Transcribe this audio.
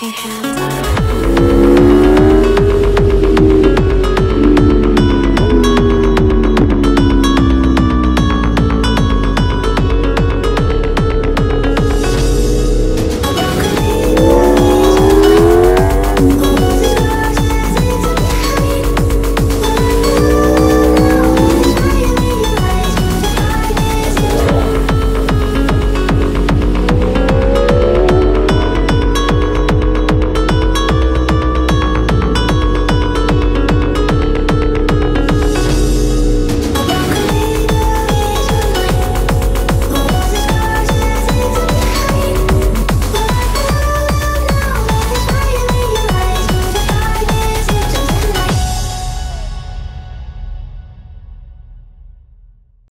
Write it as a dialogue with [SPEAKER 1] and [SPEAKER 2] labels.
[SPEAKER 1] shaking hands.